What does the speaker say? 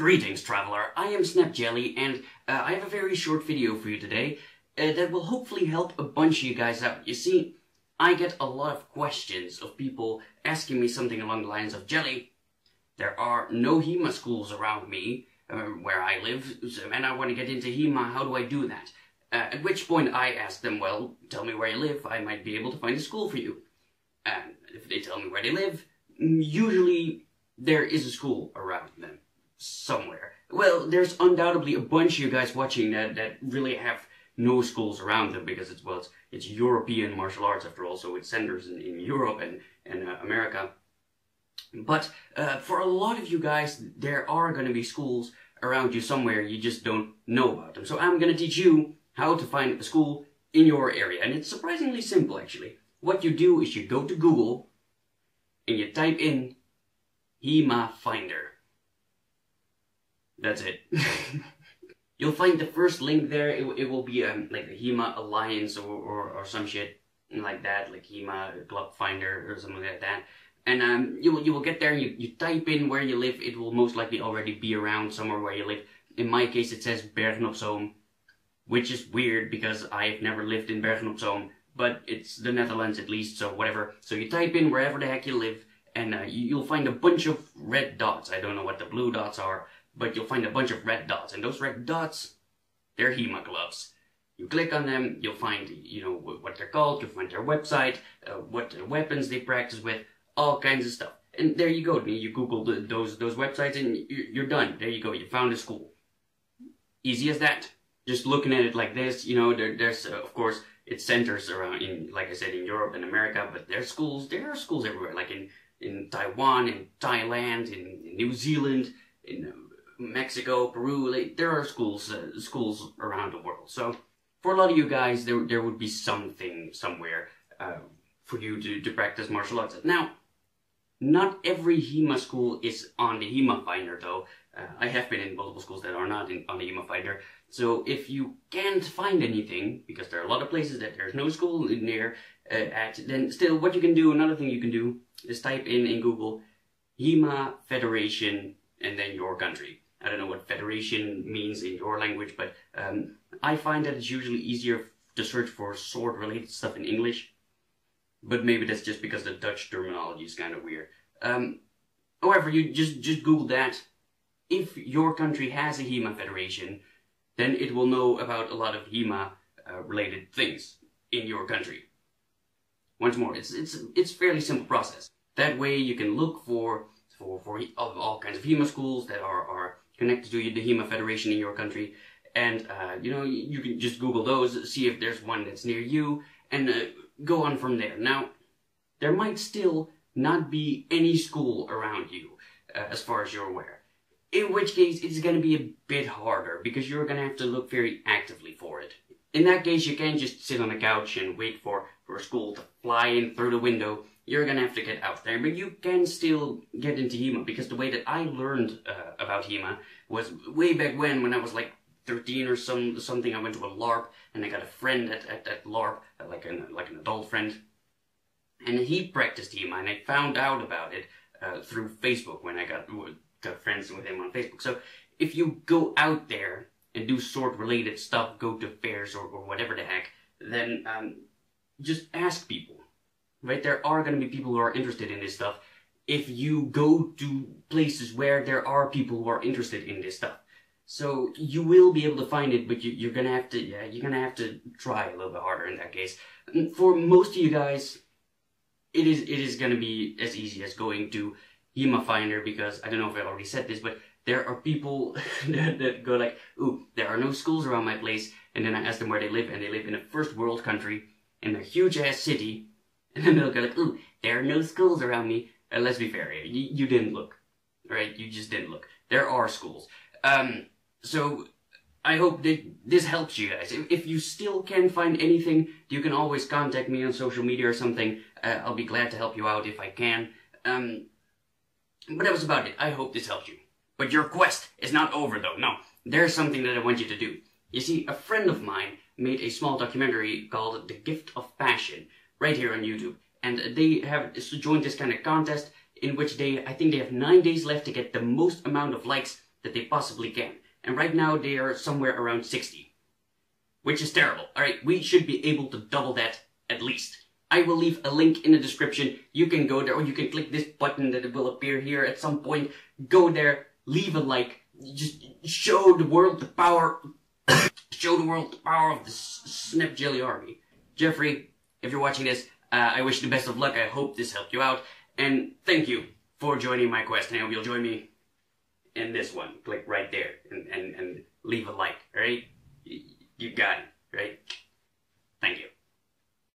Greetings, traveler. I am Snap Jelly, and uh, I have a very short video for you today uh, that will hopefully help a bunch of you guys out. You see, I get a lot of questions of people asking me something along the lines of, Jelly, there are no HEMA schools around me, uh, where I live, and I want to get into HEMA, how do I do that? Uh, at which point I ask them, well, tell me where you live, I might be able to find a school for you. And if they tell me where they live, usually there is a school around them somewhere. Well, there's undoubtedly a bunch of you guys watching that, that really have no schools around them because it's, well, it's, it's European martial arts after all, so it centers in, in Europe and, and uh, America. But uh, for a lot of you guys, there are going to be schools around you somewhere, you just don't know about them. So I'm going to teach you how to find a school in your area. And it's surprisingly simple, actually. What you do is you go to Google and you type in HEMA Finder. That's it. You'll find the first link there. It, it will be um, like the HEMA Alliance or, or, or some shit like that, like HEMA Club Finder or something like that. And um, you will you will get there. And You you type in where you live. It will most likely already be around somewhere where you live. In my case, it says Bergen op Zoom, which is weird because I've never lived in Bergen op Zoom. But it's the Netherlands at least, so whatever. So you type in wherever the heck you live, and uh, you'll find a bunch of red dots. I don't know what the blue dots are, but you'll find a bunch of red dots, and those red dots, they're HEMA gloves. You click on them, you'll find, you know, what they're called, you'll find their website, uh, what weapons they practice with, all kinds of stuff. And there you go. You Google the, those those websites, and you're done. There you go. You found a school. Easy as that. Just looking at it like this, you know, there, there's uh, of course it centers around in, like I said, in Europe and America, but there's schools. There are schools everywhere, like in in Taiwan, in Thailand, in, in New Zealand, in uh, Mexico, Peru. Like, there are schools uh, schools around the world. So for a lot of you guys, there there would be something somewhere uh, for you to to practice martial arts. Now, not every HEMA school is on the HEMA Finder, though. Uh, I have been in multiple schools that are not in, on the HEMA Finder. So if you can't find anything, because there are a lot of places that there's no school in there uh, at, then still what you can do, another thing you can do, is type in in Google HEMA Federation and then your country. I don't know what federation means in your language, but um, I find that it's usually easier to search for sword related stuff in English. But maybe that's just because the Dutch terminology is kind of weird. Um, however, you just, just Google that. If your country has a HEMA federation, then it will know about a lot of HEMA uh, related things in your country. Once more, it's, it's, it's fairly simple process. That way you can look for, for, for all, kinds of HEMA schools that are, are connected to the HEMA Federation in your country. And, uh, you know, you can just Google those, see if there's one that's near you, and uh, go on from there. Now, there might still not be any school around you, uh, as far as you're aware. In which case, it's going to be a bit harder, because you're going to have to look very actively for it. In that case, you can't just sit on the couch and wait for, for a school to fly in through the window. You're gonna have to get out there, but you can still get into HEMA, because the way that I learned uh, about HEMA was way back when, when I was like 13 or some something, I went to a LARP, and I got a friend at, at, at LARP, uh, like an, like an adult friend, and he practiced HEMA, and I found out about it uh, through Facebook when I got, got friends with him on Facebook. So if you go out there and do sword related stuff, go to fairs or, or whatever the heck, then um, just ask people. Right? There are going to be people who are interested in this stuff. If you go to places where there are people who are interested in this stuff. So you will be able to find it, but you, are gonna have to, yeah, you're gonna have to try a little bit harder in that case. Mm, for most of you guys, it is, it is gonna be as easy as going to HEMA Finder because I don't know if I already said this, but there are people that, that, go like, ooh, there are no schools around my place. And then I ask them where they live, and they live in a first world country in a huge ass city. And then they'll go like, ooh, there are no schools around me. Uh, let's be fair. You, you didn't look. Right? You just didn't look. There are schools. Um, so I hope that this helps you guys. If, if you still can't find anything, you can always contact me on social media or something. Uh, I'll be glad to help you out if I can. Um, but that was about it. I hope this helped you. But your quest is not over though. No, there's something that I want you to do. You see, a friend of mine made a small documentary called The Gift of Passion right here on YouTube. And they have joined this kind of contest in which they, I think they have nine days left to get the most amount of likes that they possibly can. And right now they are somewhere around 60, which is terrible. All right, we should be able to double that at least. I will leave a link in the description. You can go there or you can click this button that will appear here at some point. Go there, leave a like, just show the world the power, show the world the power of the Snap Jelly Army. Jeffrey, if you're watching this, uh, I wish you the best of luck. I hope this helped you out. And thank you for joining my quest. And I hope you'll join me in this one. Click right there and, and, and leave a like, alright? You got it, right? Thank you.